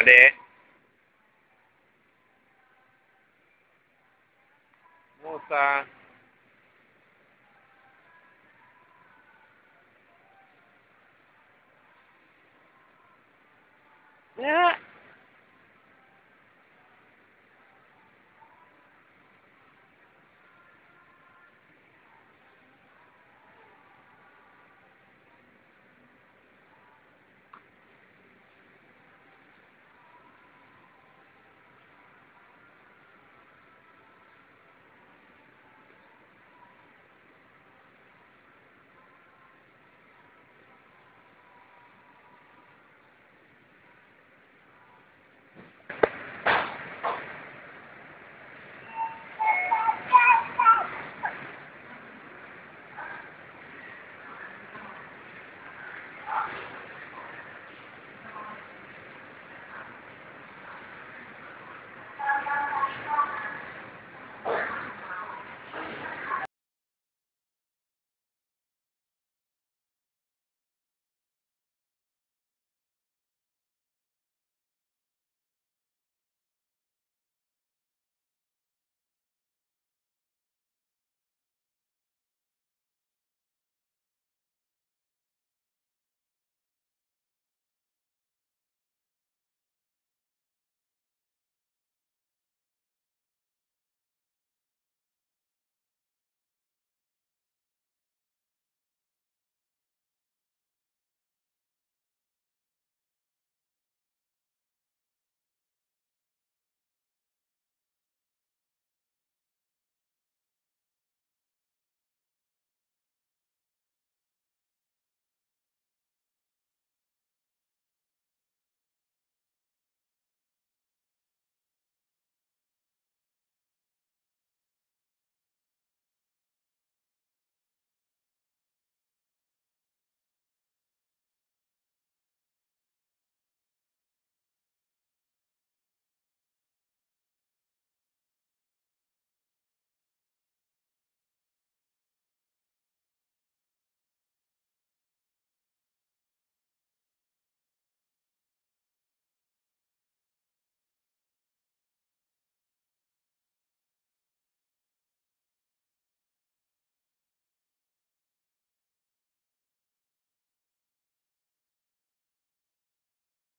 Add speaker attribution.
Speaker 1: Adik, Musa. ya.